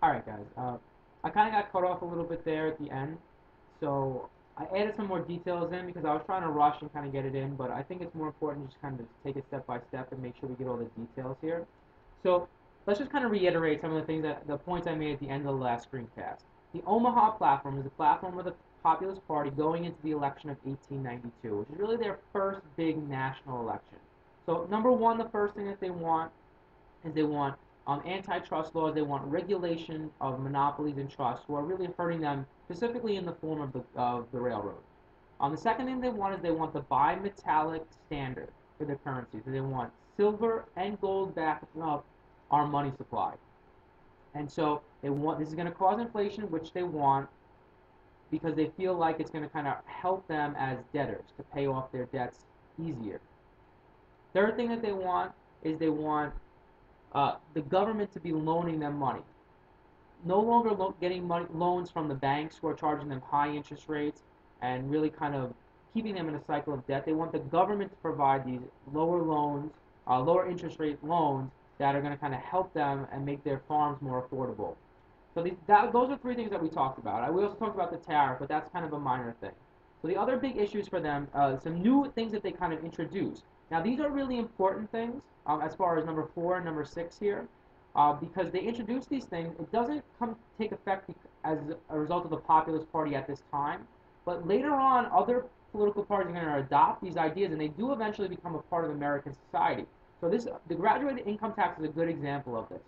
Alright guys, uh, I kind of got cut off a little bit there at the end, so I added some more details in because I was trying to rush and kind of get it in, but I think it's more important to just kind of take it step by step and make sure we get all the details here. So let's just kind of reiterate some of the things that the points I made at the end of the last screencast. The Omaha platform is the platform of the Populist Party going into the election of 1892, which is really their first big national election. So number one, the first thing that they want is they want um, antitrust laws. They want regulation of monopolies and trusts who are really hurting them, specifically in the form of the, of the railroad. Um, the second thing they want is they want the bimetallic standard for their currency. So they want silver and gold backing up our money supply. And so they want this is going to cause inflation, which they want because they feel like it's going to kind of help them as debtors to pay off their debts easier. Third thing that they want is they want uh, the government to be loaning them money. No longer lo getting money, loans from the banks who are charging them high interest rates and really kind of keeping them in a cycle of debt. They want the government to provide these lower loans, uh, lower interest rate loans that are going to kind of help them and make their farms more affordable. So these, that, those are three things that we talked about. I, we also talked about the tariff, but that's kind of a minor thing. So the other big issues for them, uh, some new things that they kind of introduced. Now these are really important things um, as far as number four and number six here, uh, because they introduced these things. It doesn't come take effect as a result of the Populist Party at this time, but later on, other political parties are going to adopt these ideas, and they do eventually become a part of American society. So this, the graduated income tax is a good example of this.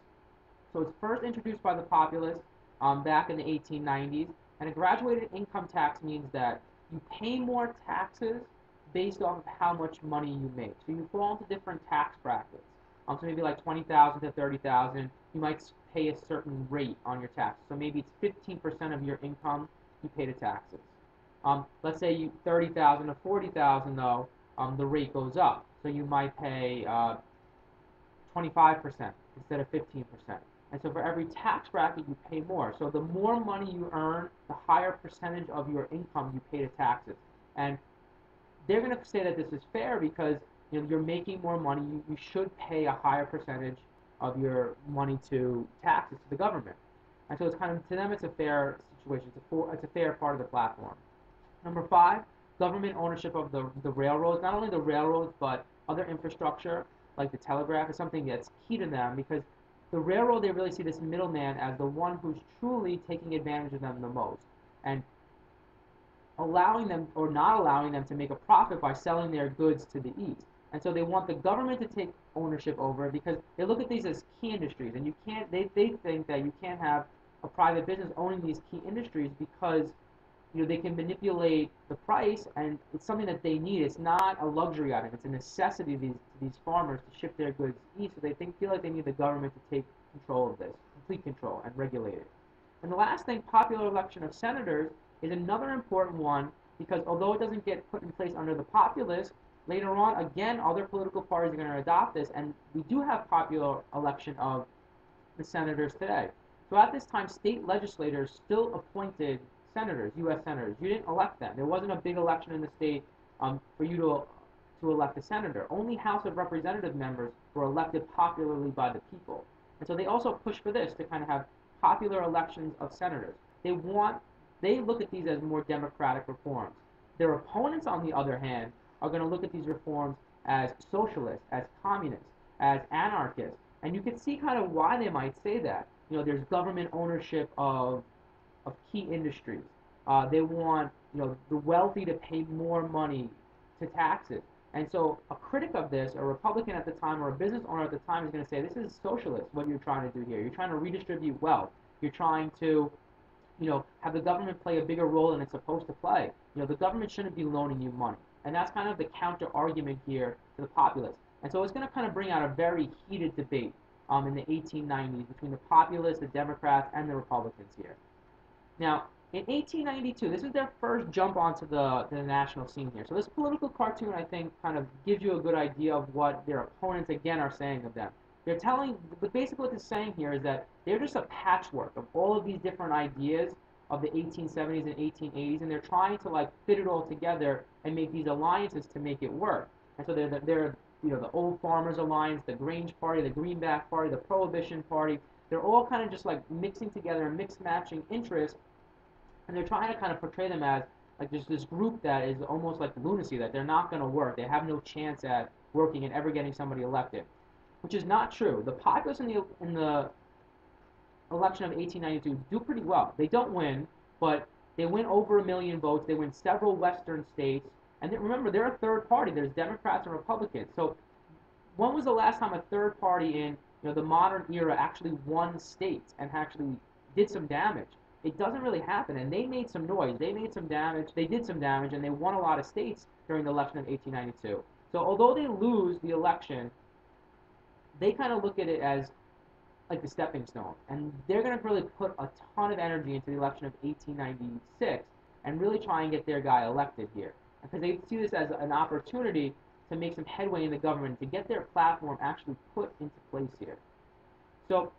So it's first introduced by the populists um, back in the 1890s, and a graduated income tax means that you pay more taxes based of how much money you make. So you fall into different tax brackets. Um, so maybe like 20,000 to 30,000, you might pay a certain rate on your taxes. So maybe it's 15% of your income you pay to taxes. Um, let's say you 30,000 to 40,000 though, um, the rate goes up. So you might pay uh, 25% instead of 15%. And so for every tax bracket, you pay more. So the more money you earn, the higher percentage of your income you pay to taxes. And they're going to say that this is fair because you know, you're making more money. You, you should pay a higher percentage of your money to taxes to the government. And so it's kind of, to them, it's a fair situation. It's a, for, it's a fair part of the platform. Number five, government ownership of the, the railroads. Not only the railroads, but other infrastructure like the telegraph is something that's key to them because the railroad, they really see this middleman as the one who's truly taking advantage of them the most. And allowing them or not allowing them to make a profit by selling their goods to the east. And so they want the government to take ownership over it because they look at these as key industries. And you can't, they, they think that you can't have a private business owning these key industries because you know they can manipulate the price and it's something that they need. It's not a luxury item. It's a necessity to these, to these farmers to ship their goods east. So they think feel like they need the government to take control of this, complete control, and regulate it. And the last thing, popular election of senators is another important one because although it doesn't get put in place under the populace, later on, again, other political parties are going to adopt this, and we do have popular election of the senators today. So at this time, state legislators still appointed senators, U.S. senators. You didn't elect them. There wasn't a big election in the state um, for you to to elect a senator. Only House of Representative members were elected popularly by the people. And so they also push for this to kind of have popular elections of senators. They want they look at these as more democratic reforms. Their opponents, on the other hand, are going to look at these reforms as socialist, as communist, as anarchist. And you can see kind of why they might say that. You know, there's government ownership of, of key industries. Uh, they want, you know, the wealthy to pay more money to taxes. And so a critic of this, a Republican at the time or a business owner at the time is going to say, this is socialist, what you're trying to do here. You're trying to redistribute wealth. You're trying to you know, have the government play a bigger role than it's supposed to play. You know, the government shouldn't be loaning you money. And that's kind of the counter argument here to the populists. And so it's going to kind of bring out a very heated debate um, in the 1890s between the populists, the Democrats, and the Republicans here. Now, in 1892, this is their first jump onto the, the national scene here. So this political cartoon, I think, kind of gives you a good idea of what their opponents, again, are saying of them. They're telling, but basically what they're saying here is that they're just a patchwork of all of these different ideas of the 1870s and 1880s, and they're trying to like fit it all together and make these alliances to make it work. And so they're, they're you know, the Old Farmers Alliance, the Grange Party, the Greenback Party, the Prohibition Party. they're all kind of just like mixing together and mix matching interests, and they're trying to kind of portray them as like there's this group that is almost like lunacy that they're not going to work. They have no chance at working and ever getting somebody elected, which is not true. The populists in the in the election of 1892 do pretty well. They don't win, but they win over a million votes. They win several western states. And remember, they're a third party. There's Democrats and Republicans. So when was the last time a third party in you know the modern era actually won states and actually did some damage? It doesn't really happen. And they made some noise. They made some damage. They did some damage, and they won a lot of states during the election of 1892. So although they lose the election, they kind of look at it as like the stepping stone. And they're going to really put a ton of energy into the election of 1896 and really try and get their guy elected here. Because they see this as an opportunity to make some headway in the government, to get their platform actually put into place here. So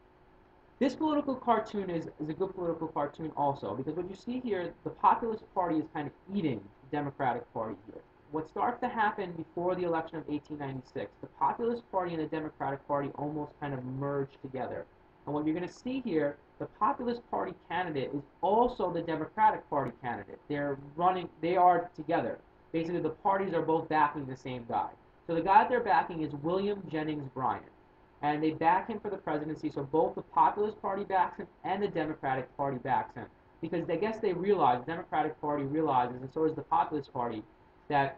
this political cartoon is, is a good political cartoon also, because what you see here, the Populist Party is kind of eating the Democratic Party here what starts to happen before the election of 1896, the Populist Party and the Democratic Party almost kind of merge together. And what you're going to see here, the Populist Party candidate is also the Democratic Party candidate. They're running, they are together. Basically, the parties are both backing the same guy. So the guy they're backing is William Jennings Bryan. And they back him for the presidency, so both the Populist Party backs him and the Democratic Party backs him. Because I guess they realize, the Democratic Party realizes, and so does the Populist Party, that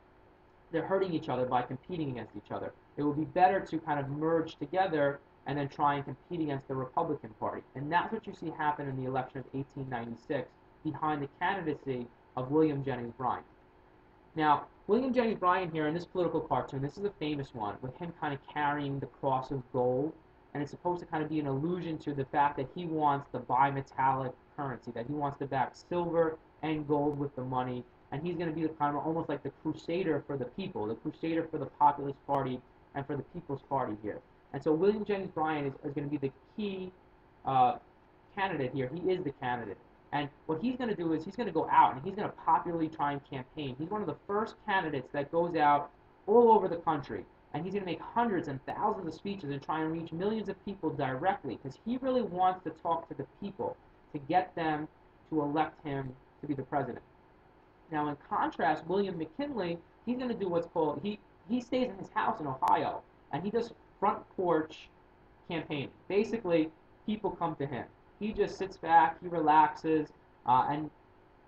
they're hurting each other by competing against each other. It would be better to kind of merge together and then try and compete against the Republican Party. And that's what you see happen in the election of 1896 behind the candidacy of William Jennings Bryan. Now, William Jennings Bryan here in this political cartoon, this is a famous one, with him kind of carrying the cross of gold, and it's supposed to kind of be an allusion to the fact that he wants the bimetallic currency, that he wants to back silver and gold with the money, and he's going to be the kind of almost like the crusader for the people, the crusader for the Populist Party and for the People's Party here. And so William Jennings Bryan is, is going to be the key uh, candidate here. He is the candidate. And what he's going to do is he's going to go out and he's going to popularly try and campaign. He's one of the first candidates that goes out all over the country. And he's going to make hundreds and thousands of speeches and try and reach millions of people directly because he really wants to talk to the people to get them to elect him to be the president. Now, in contrast, William McKinley, he's going to do what's called, he, he stays in his house in Ohio, and he does front porch campaigning. Basically, people come to him. He just sits back, he relaxes, uh, and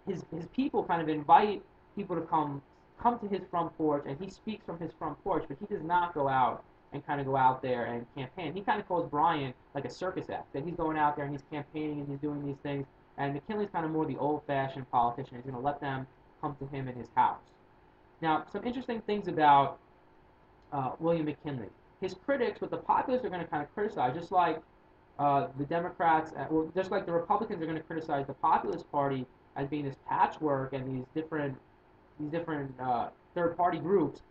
his, his people kind of invite people to come come to his front porch, and he speaks from his front porch, but he does not go out and kind of go out there and campaign. He kind of calls Bryan like a circus act, that he's going out there and he's campaigning and he's doing these things, and McKinley's kind of more the old-fashioned politician. He's going to let them come to him in his house. Now, some interesting things about uh, William McKinley. His critics, what the populists are going to kind of criticize, just like uh, the Democrats, uh, well, just like the Republicans are going to criticize the Populist Party as being this patchwork and these different, these different uh, third-party groups.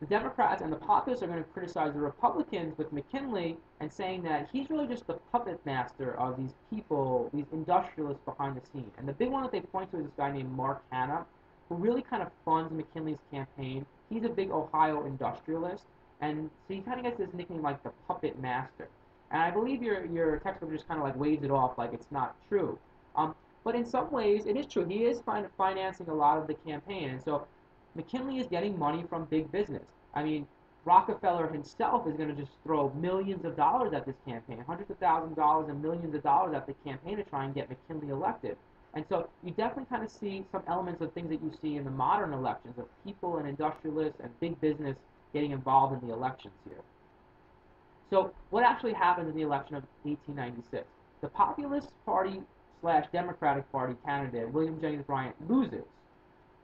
The Democrats and the populists are going to criticize the Republicans with McKinley and saying that he's really just the puppet master of these people, these industrialists behind the scene. And the big one that they point to is this guy named Mark Hanna, who really kind of funds McKinley's campaign. He's a big Ohio industrialist, and so he kind of gets this nickname like the puppet master. And I believe your your textbook just kind of like waves it off like it's not true. Um, but in some ways, it is true. He is fin- financing a lot of the campaign, and so McKinley is getting money from big business. I mean, Rockefeller himself is going to just throw millions of dollars at this campaign, hundreds of thousands of dollars and millions of dollars at the campaign to try and get McKinley elected. And so you definitely kind of see some elements of things that you see in the modern elections of people and industrialists and big business getting involved in the elections here. So what actually happened in the election of 1896? The Populist Party slash Democratic Party candidate, William Jennings Bryan, loses.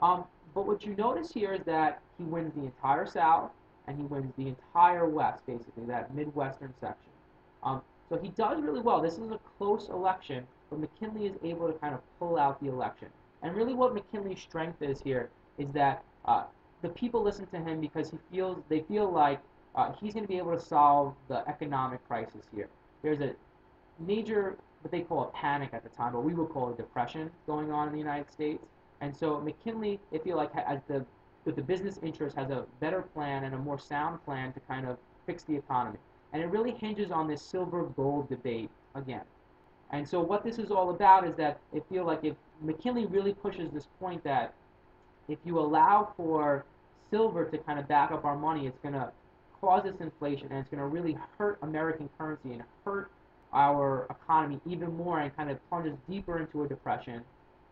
Um, but what you notice here is that he wins the entire South and he wins the entire West, basically, that Midwestern section. Um, so he does really well. This is a close election, but McKinley is able to kind of pull out the election. And really what McKinley's strength is here is that uh, the people listen to him because he feels they feel like uh, he's going to be able to solve the economic crisis here. There's a major, what they call a panic at the time, but we would call a depression going on in the United States. And so McKinley, they feel like as the with the business interest has a better plan and a more sound plan to kind of fix the economy. And it really hinges on this silver gold debate again. And so what this is all about is that they feel like if McKinley really pushes this point that if you allow for silver to kind of back up our money, it's going to cause this inflation and it's going to really hurt American currency and hurt our economy even more and kind of plunges deeper into a depression.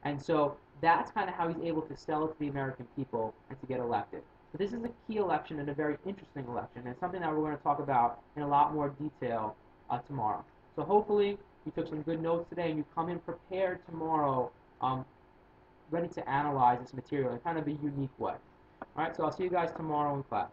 And so that's kind of how he's able to sell it to the American people and to get elected. So this is a key election and a very interesting election and something that we're going to talk about in a lot more detail uh, tomorrow. So hopefully you took some good notes today and you come in prepared tomorrow, um, ready to analyze this material in kind of a unique way. All right, so I'll see you guys tomorrow in class.